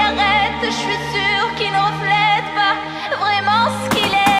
Arrête, je suis